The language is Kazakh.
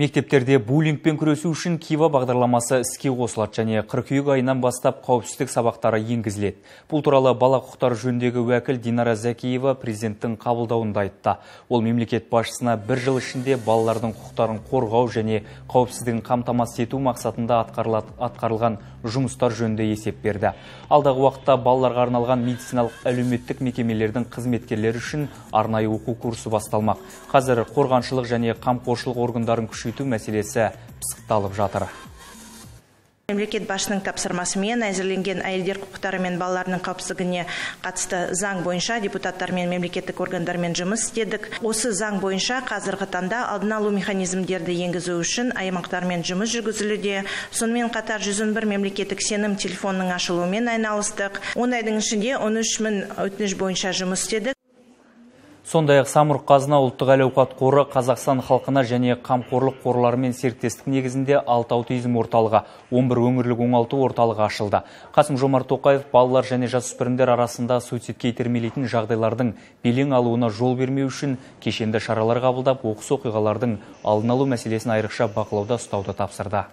Мектептерде буллингпен күресу үшін Кива бағдарламасы іске қосылады және қыркүйек айынан бастап қауіпсіздік сабақтары енгізіледі. Бұл туралы бала құқықтары жөніндегі уәкіл Динара Зәкиева президенттің қабылдауында айтты. Ол мемлекет басшысына бір жыл ішінде балалардың құқықтарын қорғау және қауіпсіздігін қамтамасыз ету мақсатында атқарылған жұмыстар жөнінде есеп берді. Алдағы уақытта балаларға арналған медициналық әлеуметтік мекемелердің қызметкерлері үшін арнайы оқу курсы басталмақ. Қазір қорғаншылық және қамқоршылық органдарын күшейту мәселесі пысықталып жатыр. Мемлекет басшының тапсырмасымен әзірленген әйелдер құқықтары мен балалардың қауіпсіздігіне қатысты заң бойынша депутаттар мен мемлекеттік органдармен жұмыс істедік. Осы заң бойынша қазіргі таңда алдын алу механизмдерді енгізу үшін аймақтармен жұмыс жүргізілуде. Сонымен қатар 111 мемлекеттік сенім телефонының ашылуымен айналыстық. Он айдың ішінде 13 мың өтініш бойынша жұмыс істедік. Сондай-ақ Самұрық Қазына ұлттық әл қоры Қазақстан халқына және қамқорлық қорларымен серіктестік негізінде алты аутизм орталығы, 11 өңірлік оңалту орталығы ашылды. Қасым Жомарт Тоқаев балалар және жасөспірімдер арасында суицидке итермелейтін жағдайлардың белең алуына жол бермеу үшін кешенді шаралар қабылдап, оқыс оқиғалардың алдын алу мәселесін айрықша бақылауда ұстауды тапсырды.